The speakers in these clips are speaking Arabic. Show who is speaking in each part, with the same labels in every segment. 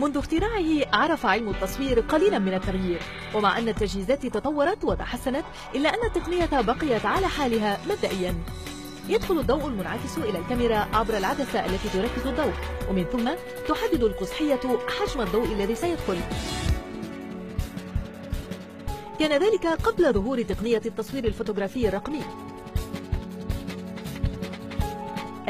Speaker 1: منذ اختراعه عرف علم التصوير قليلا من التغيير. ومع أن التجهيزات تطورت وتحسنت إلا أن التقنية بقيت على حالها مبدئيا. يدخل الضوء المنعكس إلى الكاميرا عبر العدسة التي تركز الضوء ومن ثم تحدد القزحية حجم الضوء الذي سيدخل. كان ذلك قبل ظهور تقنية التصوير الفوتوغرافي الرقمي.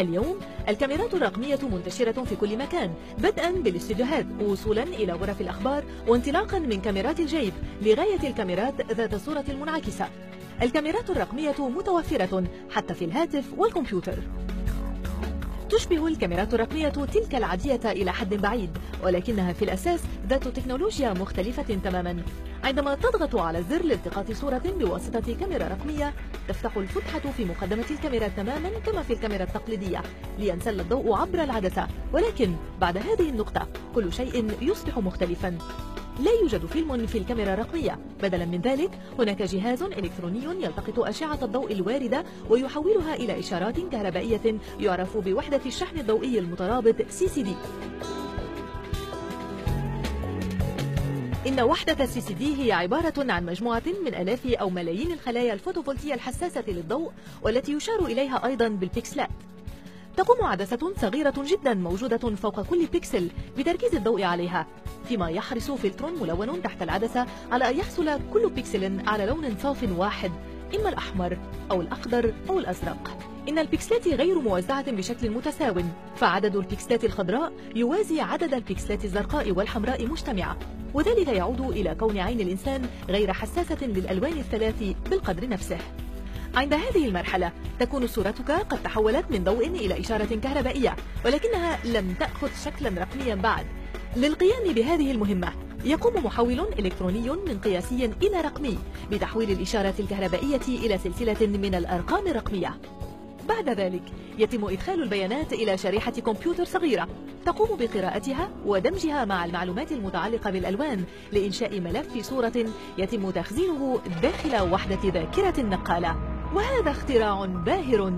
Speaker 1: اليوم الكاميرات الرقمية منتشرة في كل مكان بدءا بالاستديوهات وصولا إلى غرف الأخبار وانطلاقا من كاميرات الجيب لغاية الكاميرات ذات الصورة المنعكسة الكاميرات الرقمية متوفرة حتى في الهاتف والكمبيوتر. تشبه الكاميرات الرقمية تلك العادية إلى حد بعيد ولكنها في الأساس ذات تكنولوجيا مختلفة تماما. عندما تضغط على الزر لالتقاط صورة بواسطة كاميرا رقمية تفتح الفتحة في مقدمة الكاميرا تماما كما في الكاميرا التقليدية لينسل الضوء عبر العدسة. ولكن بعد هذه النقطة كل شيء يصبح مختلفا. لا يوجد فيلم في الكاميرا الرقمية بدلا من ذلك هناك جهاز إلكتروني يلتقط أشعة الضوء الواردة ويحولها إلى إشارات كهربائية يعرف بوحدة الشحن الضوئي المترابط CCD إن وحدة ال CCD هي عبارة عن مجموعة من آلاف أو ملايين الخلايا الفوتوفولتية الحساسة للضوء والتي يشار إليها أيضا بالبيكسلات. تقوم عدسة صغيرة جدا موجودة فوق كل بيكسل بتركيز الضوء عليها. فيما يحرص فلتر ملون تحت العدسة على أن يحصل كل بيكسل على لون صاف واحد إما الأحمر أو الأخضر أو الأزرق. إن البيكسلات غير موزعة بشكل متساو فعدد البيكسلات الخضراء يوازي عدد البيكسلات الزرقاء والحمراء مجتمعة. وذلك يعود إلى كون عين الإنسان غير حساسة للألوان الثلاث بالقدر نفسه. عند هذه المرحلة تكون صورتك قد تحولت من ضوء إلى إشارة كهربائية ولكنها لم تأخذ شكلا رقميا بعد. للقيام بهذه المهمة يقوم محول إلكتروني من قياسي إلى رقمي بتحويل الإشارة الكهربائية إلى سلسلة من الأرقام الرقمية. بعد ذلك يتم إدخال البيانات إلى شريحة كمبيوتر صغيرة تقوم بقراءتها ودمجها مع المعلومات المتعلقة بالألوان لإنشاء ملف صورة يتم تخزينه داخل وحدة ذاكرة النقالة. وهذا اختراع باهر.